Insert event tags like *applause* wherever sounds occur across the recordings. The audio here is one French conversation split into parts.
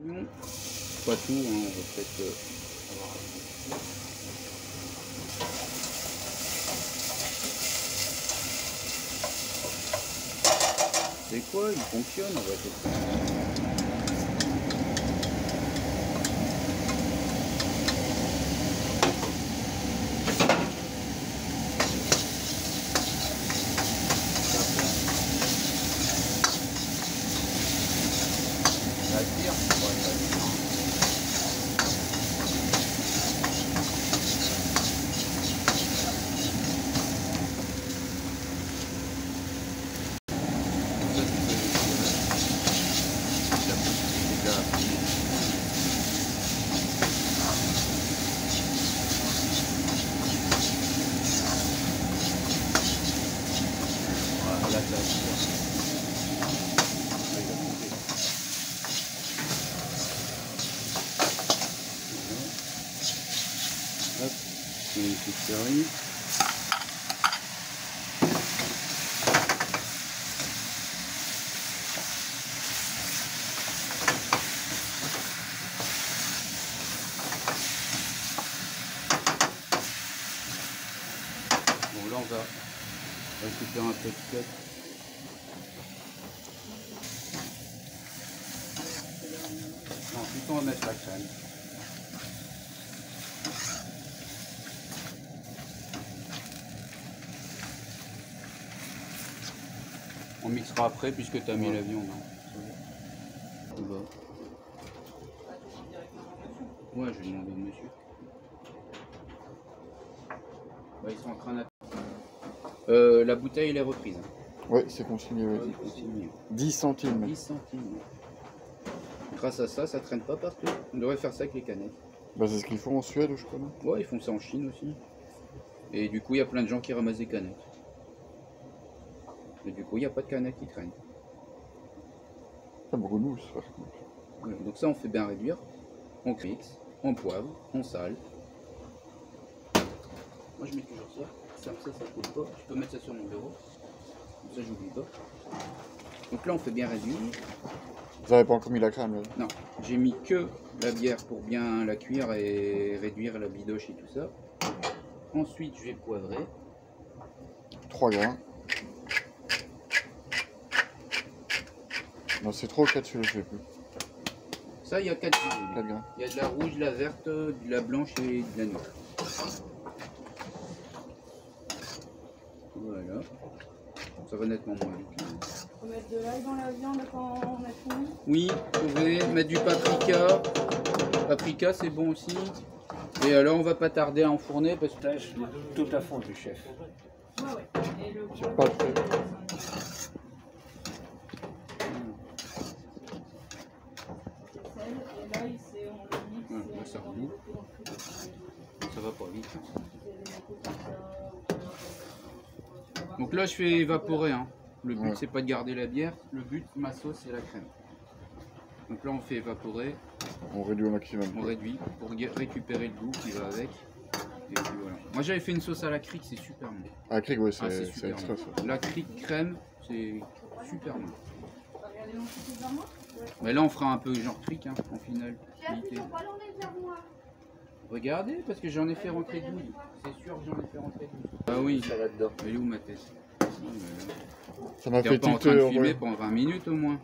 Pas tout, hein, on va peut-être euh, C'est quoi Il fonctionne, on va tester. La tire Ouais, la tire. Ça, c'est- la possibilité de la rafiner. Voilà, là, ça tire. Là, il a coupé. Hop, Bon là on va récupérer un peu de cut. Ensuite on va mettre la crème. On mixera après puisque tu as mis la viande. hein. Ouais, je vais demander au monsieur. Bah, ils sont en train d'attendre. Euh, la bouteille elle est reprise. Ouais, c'est consigné. ouais. Vas-y, continue. 10 centimes. 10 centimes. Grâce à ça, ça traîne pas partout. On devrait faire ça avec les canettes. Bah, c'est ce qu'ils font en Suède, je crois. Ouais, ils font ça en Chine aussi. Et du coup, il y a plein de gens qui ramassent des canettes. Et du coup, il n'y a pas de canettes qui traînent. Par contre. Voilà, Donc ça, on fait bien réduire. On mixe, on poivre, on sale. Moi, je mets toujours ça. Ça, ça, ça coule pas. Je peux mettre ça sur mon bureau. Comme ça, j'oublie pas. Donc là, on fait bien réduire. Vous avez pas encore mis la crème, là? Non, j'ai mis que la bière pour bien la cuire et réduire la bidoche et tout ça. Ensuite, je vais poivrer. 3 grains. Non, c'est trop 4 celui-là, je sais plus. Ça, il y a 4 4 grains. Il y a de la rouge, de la verte, de la blanche et de la noire. Voilà. Ça va nettement moins vite. Faut mettre de l'ail dans la viande quand on a fini. Oui, vous pouvez mettre du paprika. Paprika, c'est bon aussi. Et alors, on va pas tarder à enfourner parce que Tâche tout à fond du chef. Ouais, ouais. Et le pas fait. sel, et l'ail, c'est on le mixe. Ouais, et là, on ça le redoute. met dans le frigo. ça va pas vite. Vous allez mettre comme ça, ou bien, tu vas voir. Donc là, je fais évaporer. hein. Le but, Ouais. c'est pas de garder la bière. Le but, ma sauce, c'est la crème. Donc là, on fait évaporer. On réduit au maximum. On réduit pour récupérer le goût qui va avec. Et puis voilà. Moi j'avais fait une sauce à la crique, c'est super bon. Ah, cric, ouais, Ah, c'est extra bon. ça. La crique crème, c'est super bon. Mais là on fera un peu genre crique hein, en finale. Regardez, parce que j'en ai fait rentrer 12. C'est sûr que j'en ai fait rentrer 12. Ah oui, Ça là-dedans. elle est où ma tête. Ça m'a fait pas en train de filmer pendant 20 minutes au moins?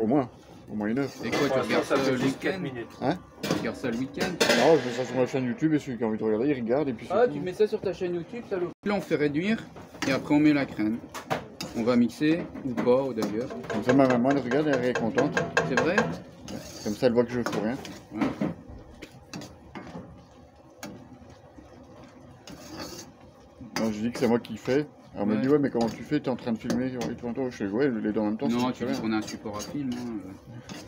Au moins. Au moins une heure. Et quoi, tu Pour regardes ça le fait juste 4 week-end? minutes. Tu regardes ça le week-end? Non, je mets ça sur ma chaîne YouTube et celui qui a envie de regarder, il regarde et puis c'est Ah, tu mets ça sur ta chaîne YouTube, ça le... Là on fait réduire et après on met la crème. On va mixer, ou pas d'ailleurs. Comme ça, ma maman, elle regarde et elle est contente. C'est vrai? Comme ça, elle voit que je fous rien. Ouais. Je dis que c'est moi qui fais. Elle me Ouais. dit, ouais, mais comment tu fais? T'es en train de filmer Je fais, ouais, les deux en même temps. Non, tu dis qu'on a un support à film. Hein.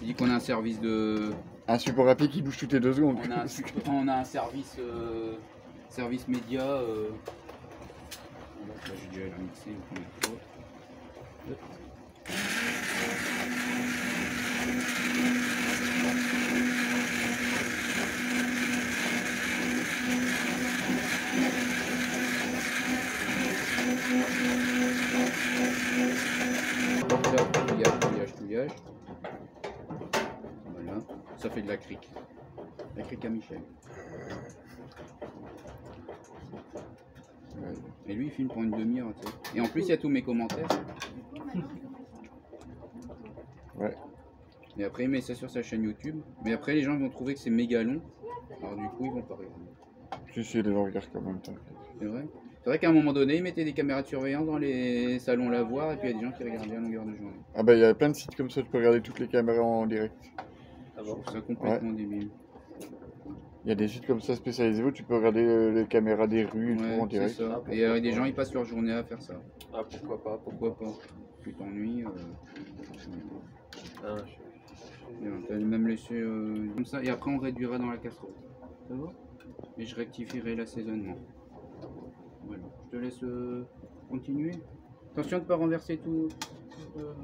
Tu dis qu'on a un service de. Un support rapide qui bouge toutes les deux secondes. On a un, sup- *laughs* on a un service. euh, Service média. Euh... Voilà, là, j'ai déjà la mixer. une première fois. Hop. Donc là, touillage, touillage, touillage. Voilà. Ça fait de la crique. La crique à Michel. Et lui, il filme pour une demi-heure, tu sais. Et en plus, il y a tous mes commentaires. Ouais. Et après, il met ça sur sa chaîne YouTube. Mais après, les gens vont trouver que c'est méga long. Alors, du coup, ils vont pas regarder. Si, si, les gens regardent quand même. C'est vrai C'est vrai qu'à un moment donné, ils mettaient des caméras de surveillance dans les salons Lavoir. Et puis, il y a des gens qui regardaient à longueur de journée. Ah bah il y a plein de sites comme ça, tu peux regarder toutes les caméras en direct. Je trouve ça complètement débile. Il y a des sites comme ça spécialisés où tu peux regarder euh, les caméras des rues et tout en direct. ça. Et euh, des gens, ils passent leur journée à faire ça. Ah, pourquoi pas Pourquoi pas Tu t'ennuies. euh, Ah, je- même laissé euh, comme ça et après on réduira dans la casserole. Ça va? Et je rectifierai l'assaisonnement. Voilà. Je te laisse euh, continuer. Attention de ne pas renverser tout. euh,